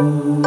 Ooh.